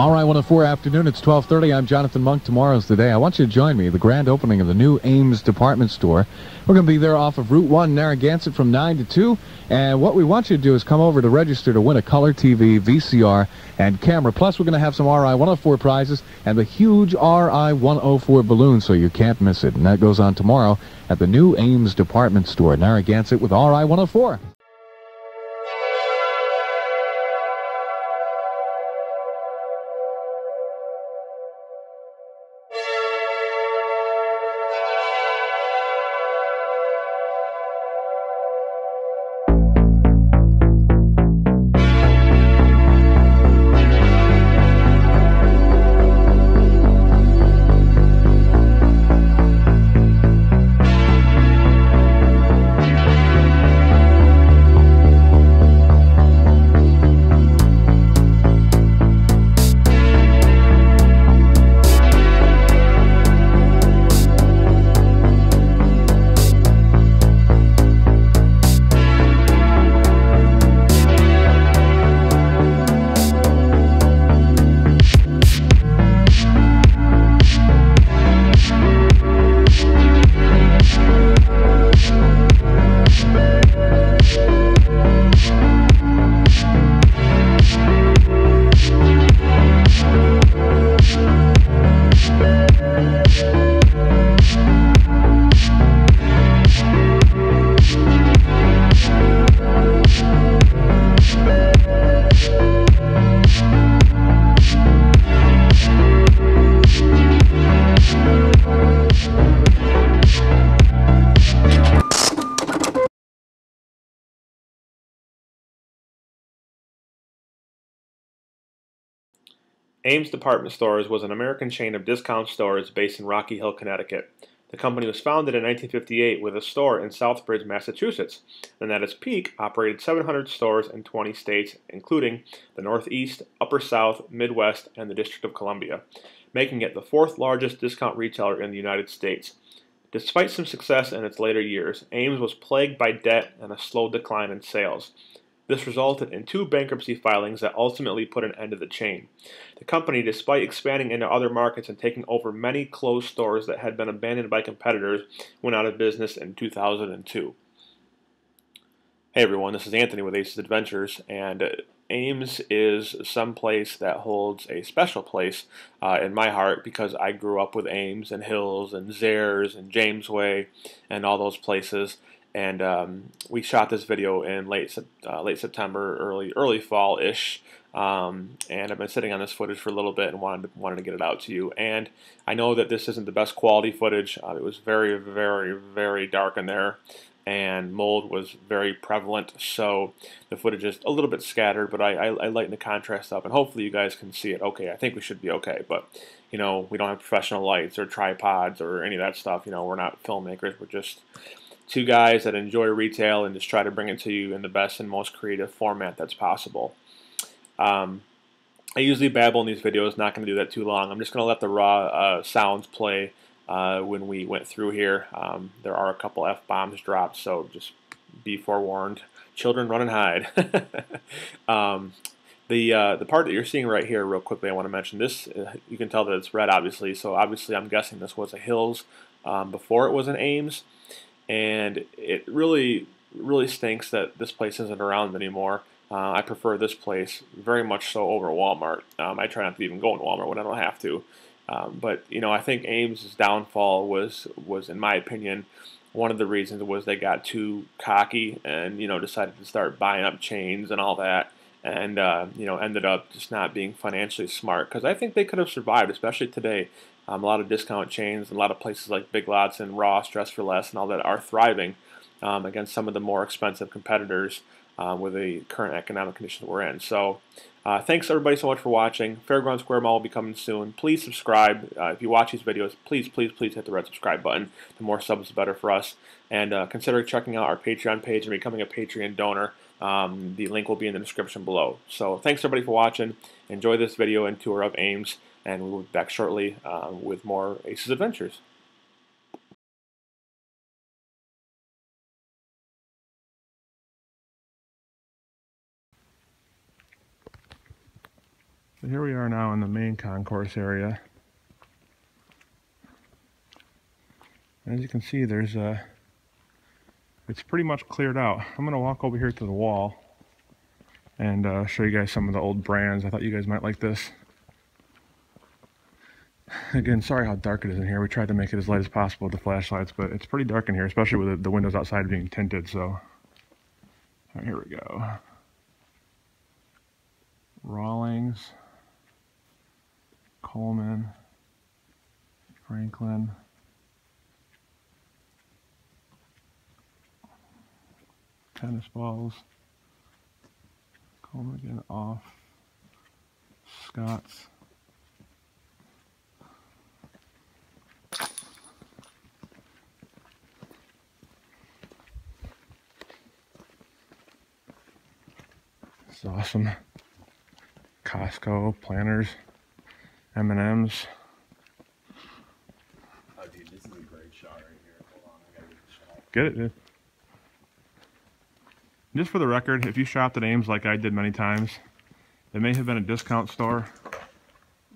All right, 104 afternoon. It's 12:30. I'm Jonathan Monk. Tomorrow's the day. I want you to join me. The grand opening of the new Ames department store. We're going to be there off of Route 1, Narragansett, from 9 to 2. And what we want you to do is come over to register to win a color TV, VCR, and camera. Plus, we're going to have some RI 104 prizes and the huge RI 104 balloon, so you can't miss it. And that goes on tomorrow at the new Ames department store, Narragansett, with RI 104. Ames Department Stores was an American chain of discount stores based in Rocky Hill, Connecticut. The company was founded in 1958 with a store in Southbridge, Massachusetts, and at its peak operated 700 stores in 20 states, including the Northeast, Upper South, Midwest, and the District of Columbia, making it the fourth largest discount retailer in the United States. Despite some success in its later years, Ames was plagued by debt and a slow decline in sales. This resulted in two bankruptcy filings that ultimately put an end to the chain. The company, despite expanding into other markets and taking over many closed stores that had been abandoned by competitors, went out of business in 2002. Hey everyone, this is Anthony with Aces Adventures, and Ames is some place that holds a special place uh, in my heart because I grew up with Ames and Hills and Zayres and Jamesway and all those places and um, we shot this video in late uh, late September, early early fall ish. Um, and I've been sitting on this footage for a little bit and wanted to, wanted to get it out to you. And I know that this isn't the best quality footage. Uh, it was very, very, very dark in there, and mold was very prevalent. So the footage is a little bit scattered, but I, I, I lighten the contrast up, and hopefully you guys can see it. Okay, I think we should be okay, but you know we don't have professional lights or tripods or any of that stuff. You know we're not filmmakers. We're just two guys that enjoy retail and just try to bring it to you in the best and most creative format that's possible. Um, I usually babble in these videos, not going to do that too long. I'm just going to let the raw uh, sounds play uh, when we went through here. Um, there are a couple F-bombs dropped, so just be forewarned. Children run and hide. um, the, uh, the part that you're seeing right here, real quickly, I want to mention this. Uh, you can tell that it's red, obviously, so obviously I'm guessing this was a Hills um, before it was an Ames and it really really stinks that this place isn't around anymore. Uh, I prefer this place very much so over Walmart. Um, I try not to even go in Walmart when I don't have to. Um, but you know, I think Ames' downfall was was, in my opinion, one of the reasons was they got too cocky and you know decided to start buying up chains and all that, and uh, you know ended up just not being financially smart. Because I think they could have survived, especially today. Um, a lot of discount chains and a lot of places like Big Lots and Ross, Dress for Less, and all that are thriving um, against some of the more expensive competitors uh, with the current economic conditions that we're in. So, uh, thanks everybody so much for watching. Fairground Square Mall will be coming soon. Please subscribe. Uh, if you watch these videos, please, please, please hit the red subscribe button. The more subs, the better for us. And uh, consider checking out our Patreon page and becoming a Patreon donor. Um, the link will be in the description below. So, thanks everybody for watching. Enjoy this video and tour of Ames and we will be back shortly uh, with more Aces Adventures. So here we are now in the main concourse area. As you can see, there's a, it's pretty much cleared out. I'm gonna walk over here to the wall and uh, show you guys some of the old brands. I thought you guys might like this. Again, sorry how dark it is in here. We tried to make it as light as possible with the flashlights, but it's pretty dark in here, especially with the, windows outside being tinted, so. Here we go. Rawlings, Coleman, Franklin. Tennis balls. Coleman again off. Scott's. Is awesome. Costco planners, M and M's. Oh, dude, this is a great shot right here. Hold on, I gotta get the shot. Get it, dude. Just for the record, if you shopped at Ames like I did many times, it may have been a discount store,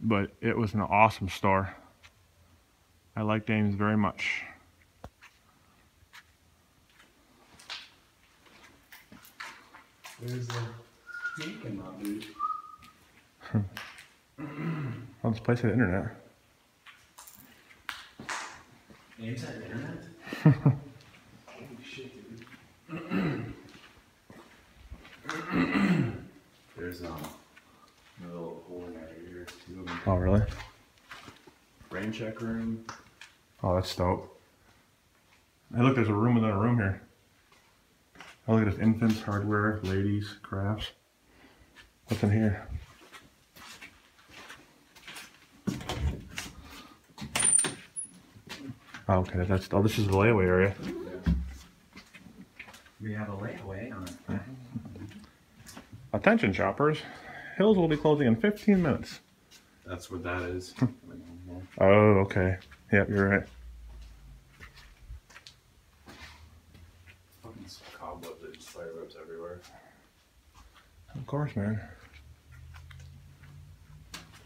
but it was an awesome store. I liked Ames very much. There's a snake in my boot. I'll just place the internet. Ames had internet? Holy shit, dude. There's um, a little hole in that here, two of them. Oh, really? Rain check room. Oh, that's dope. Hey, look, there's a room within a room here. Oh, look at this infants, hardware, ladies, crafts. What's in here? Oh, okay, that's, oh, this is the layaway area. We have a layaway on it. Attention shoppers, Hills will be closing in 15 minutes. That's what that is. Oh, okay. Yep, you're right. Fucking cobwebs and spider everywhere. Of course, man.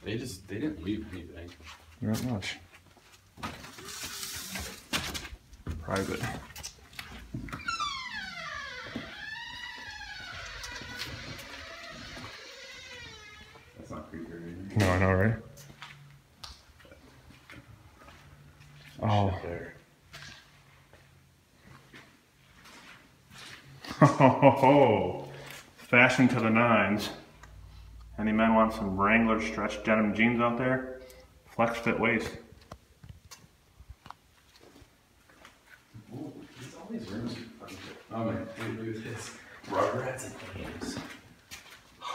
They just, they didn't leave anything. Not much. Private. That's not creepy or. No, I know, right? Oh. Shit there. Ho, ho, ho. Fashion to the nines. Any men want some Wrangler stretch denim jeans out there? Flex fit waist. Ooh, all these rooms are fucking good. Oh man, look at this. Rugrats and games.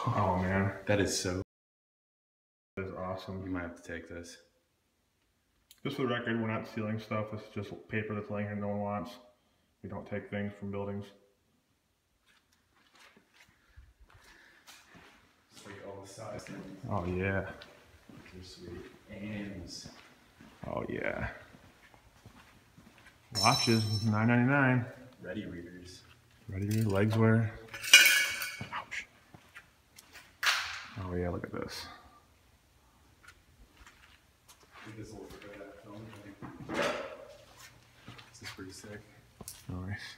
Oh man, That is so. that is awesome. You might have to take this. Just for the record, we're not stealing stuff. It's just paper that's laying here no one wants. We don't take things from buildings. It's like all the size. Oh yeah. They're sweet. And Oh yeah. Watches, nine ninety nine. ready readers. Ready to legs wear. Ouch. Oh yeah, look at this. I this will look good at film. I think. This is pretty sick. Nice.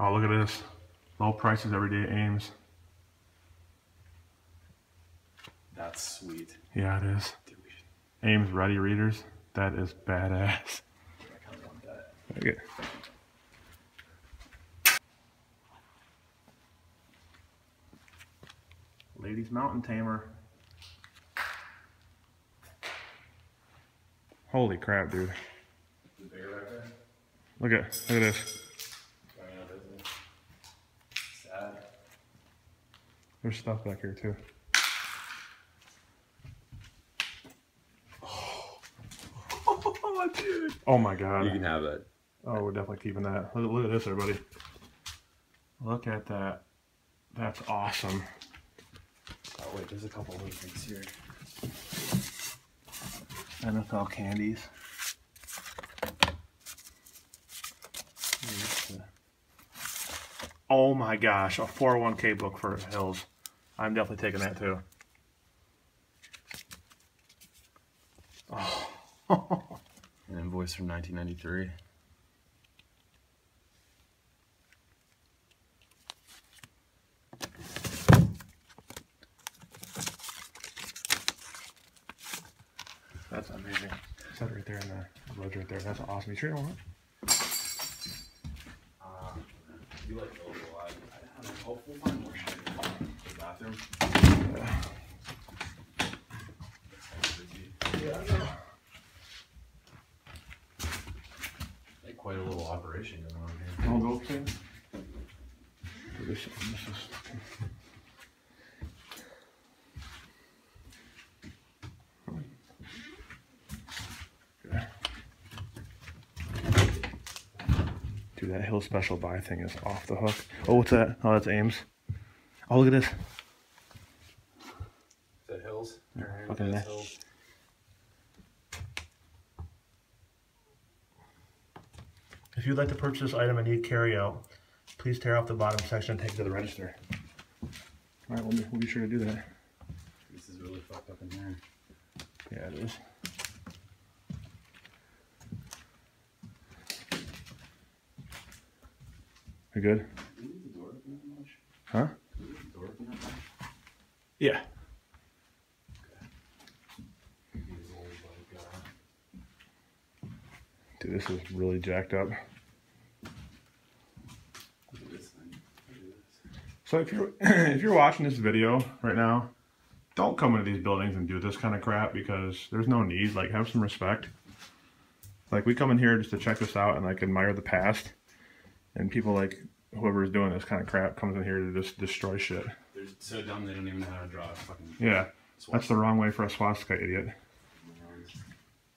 Oh, look at this. Low prices every day at Ames. That's sweet. Yeah, it is. Dude, should. Ames Ready Readers. That is badass. I kind of want that. Okay. Ladies Mountain Tamer. Holy crap, dude. The bigger right there. Look at look at this. Going out of business. Sad. There's stuff back here too. Oh, dude. Oh my god. You can have that. Oh, we're definitely keeping that. Look, look at this, everybody. Look at that. That's awesome. Oh wait, there's a couple of things here. NFL candies. Oh my gosh, a 401k book for Hills. I'm definitely taking that too. Oh. An invoice from 1993. That's amazing. Set it right there in the road right there. That's an awesome. You sure you don't want it? Uh, you like those a lot. I don't know. We'll, we'll find more shit in the bathroom. Like quite a little operation going on here. I'll go upstairs. This, this is Okay. Dude, that Hill Special Buy thing is off the hook. Oh, what's that? Oh, that's Ames. Oh, look at this. Is that Hills? Alright, Fucking that's ne- Hills. If you'd like to purchase this item and need carry out, please tear off the bottom section and take it to the register. All right, we'll be, we'll be sure to do that. This is really fucked up in here. Yeah, it is. We good? Do you leave the door open that much? Huh? Do you leave the door open that much? Yeah. Maybe it's old, like, uh, Dude, this is really jacked up. look at this thing. Look at this. So if you're if you're watching this video right now, don't come into these buildings and do this kind of crap because there's no need. Like have some respect. Like we come in here just to check this out and like admire the past. And people like whoever is doing this kind of crap comes in here to just destroy shit. They're so dumb they don't even know how to draw a fucking Yeah. That's the wrong way for a swastika, idiot.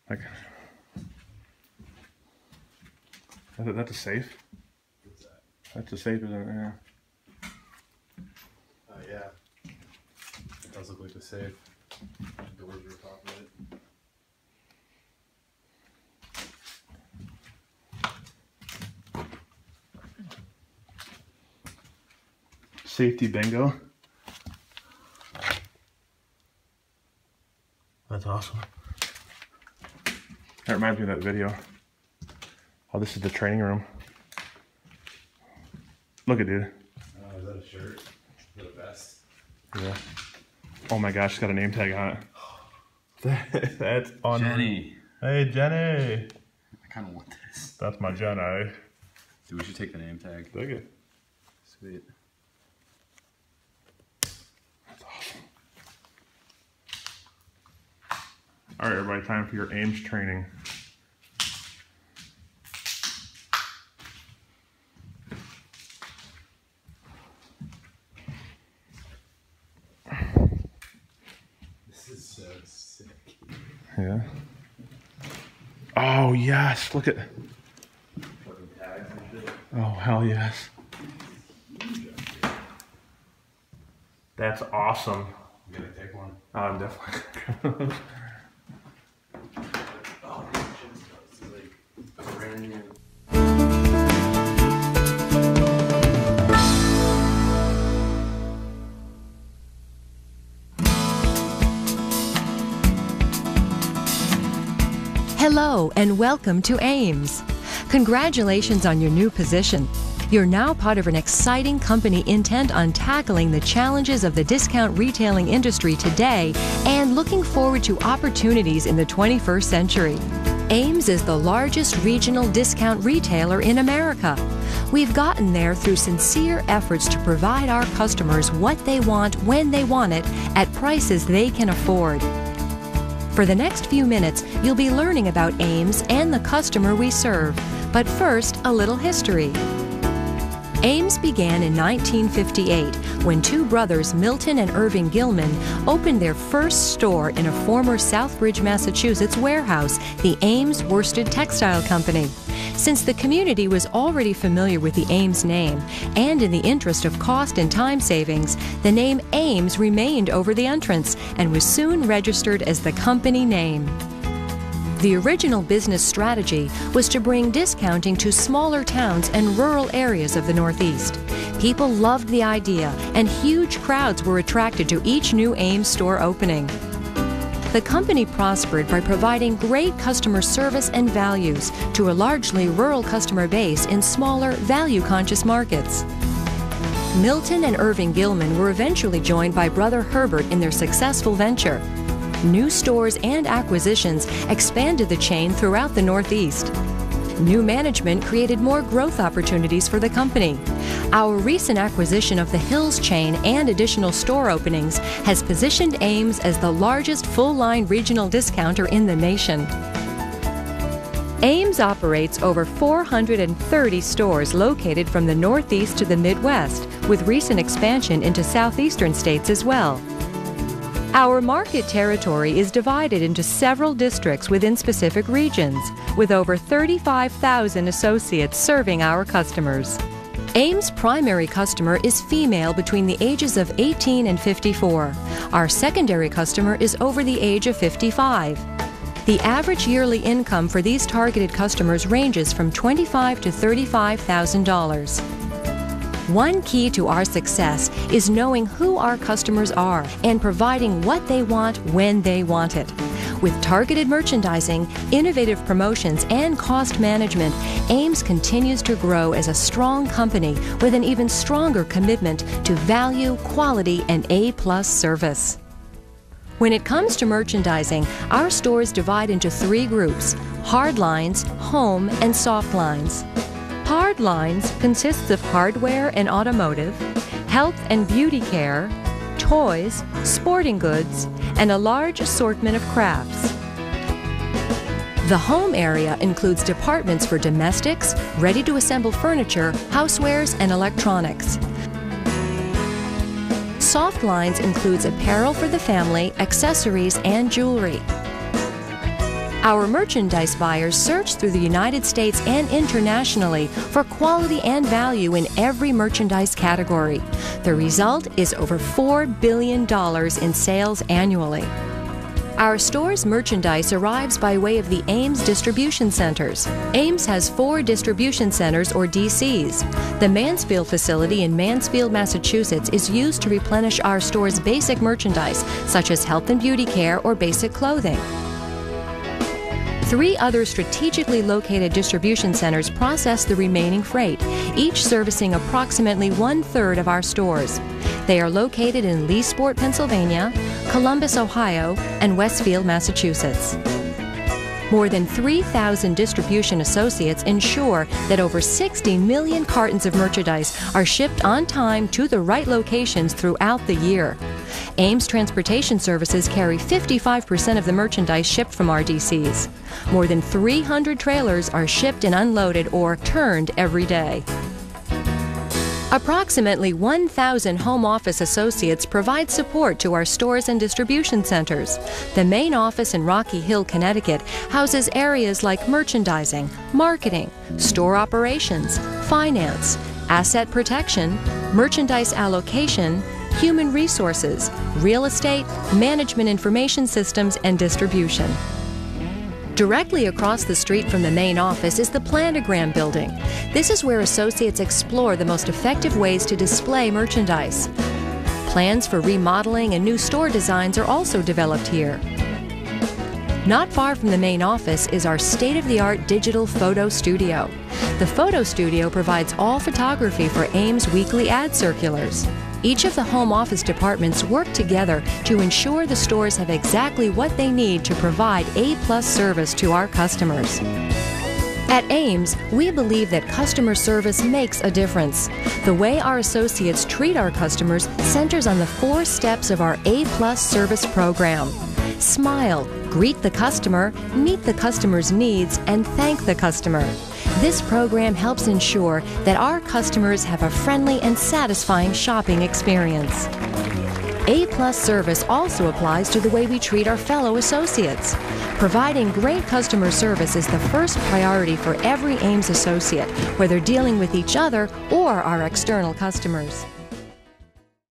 Like That's a, that's a safe. What's that? That's a safe, isn't it? Yeah. Oh yeah. It does look like the safe. Doors are top of it. Safety bingo. That's awesome. That reminds me of that video. Oh, this is the training room. Look at dude. Oh, is that a shirt? Is that a vest? Yeah. Oh my gosh, it's got a name tag on it. That's on. Jenny. Hey Jenny. I kind of want this. That's my Jenny. Dude, we should take the name tag. Look it. Sweet. That's awesome. All right, everybody, time for your Ames training. This is so sick. Yeah. Oh yes, look at. Fucking tags and shit. Oh hell yes. That's awesome. I'm gonna take one. Oh, I'm definitely. Hello and welcome to Ames. Congratulations on your new position. You're now part of an exciting company intent on tackling the challenges of the discount retailing industry today and looking forward to opportunities in the 21st century. Ames is the largest regional discount retailer in America. We've gotten there through sincere efforts to provide our customers what they want when they want it at prices they can afford. For the next few minutes, you'll be learning about Ames and the customer we serve. But first, a little history. Ames began in 1958 when two brothers, Milton and Irving Gilman, opened their first store in a former Southbridge, Massachusetts warehouse, the Ames Worsted Textile Company. Since the community was already familiar with the Ames name, and in the interest of cost and time savings, the name Ames remained over the entrance and was soon registered as the company name. The original business strategy was to bring discounting to smaller towns and rural areas of the Northeast. People loved the idea, and huge crowds were attracted to each new Ames store opening. The company prospered by providing great customer service and values to a largely rural customer base in smaller, value conscious markets. Milton and Irving Gilman were eventually joined by brother Herbert in their successful venture. New stores and acquisitions expanded the chain throughout the Northeast. New management created more growth opportunities for the company. Our recent acquisition of the Hills chain and additional store openings has positioned Ames as the largest full line regional discounter in the nation. Ames operates over 430 stores located from the Northeast to the Midwest, with recent expansion into southeastern states as well. Our market territory is divided into several districts within specific regions, with over 35,000 associates serving our customers. Ames' primary customer is female between the ages of 18 and 54. Our secondary customer is over the age of 55. The average yearly income for these targeted customers ranges from 25 to $35,000. One key to our success is knowing who our customers are and providing what they want when they want it. With targeted merchandising, innovative promotions, and cost management, Ames continues to grow as a strong company with an even stronger commitment to value, quality, and A-plus service. When it comes to merchandising, our stores divide into three groups hard lines, home, and soft lines. Hard lines consists of hardware and automotive, health and beauty care, toys, sporting goods, and a large assortment of crafts. The home area includes departments for domestics, ready to assemble furniture, housewares, and electronics. Soft lines includes apparel for the family, accessories, and jewelry. Our merchandise buyers search through the United States and internationally for quality and value in every merchandise category. The result is over $4 billion in sales annually. Our store's merchandise arrives by way of the Ames distribution centers. Ames has four distribution centers, or DCs. The Mansfield facility in Mansfield, Massachusetts is used to replenish our store's basic merchandise, such as health and beauty care or basic clothing. Three other strategically located distribution centers process the remaining freight, each servicing approximately one third of our stores. They are located in Leesport, Pennsylvania, Columbus, Ohio, and Westfield, Massachusetts. More than 3,000 distribution associates ensure that over 60 million cartons of merchandise are shipped on time to the right locations throughout the year. Ames Transportation Services carry 55% of the merchandise shipped from RDCs. More than 300 trailers are shipped and unloaded or turned every day. Approximately 1,000 home office associates provide support to our stores and distribution centers. The main office in Rocky Hill, Connecticut houses areas like merchandising, marketing, store operations, finance, asset protection, merchandise allocation, human resources, real estate, management information systems, and distribution. Directly across the street from the main office is the Planogram building. This is where associates explore the most effective ways to display merchandise. Plans for remodeling and new store designs are also developed here. Not far from the main office is our state of the art digital photo studio. The photo studio provides all photography for Ames weekly ad circulars. Each of the home office departments work together to ensure the stores have exactly what they need to provide A-plus service to our customers. At Ames, we believe that customer service makes a difference. The way our associates treat our customers centers on the four steps of our A-plus service program. Smile, greet the customer, meet the customer's needs, and thank the customer. This program helps ensure that our customers have a friendly and satisfying shopping experience. A plus service also applies to the way we treat our fellow associates. Providing great customer service is the first priority for every Ames associate, whether dealing with each other or our external customers.